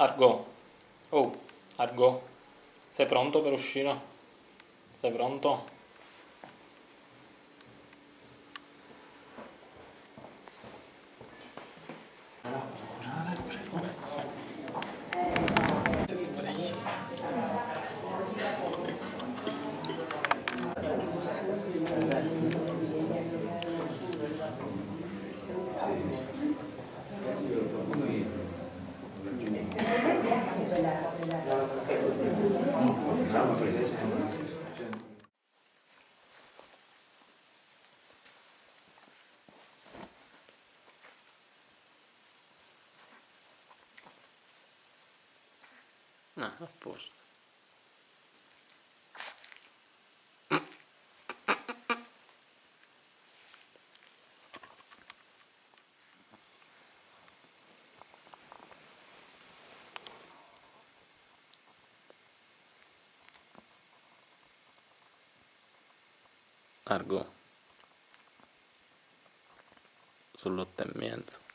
Argo. Oh, Argo. Sei pronto per uscire? Sei pronto? No, a posto. Argo sull'otto e mezzo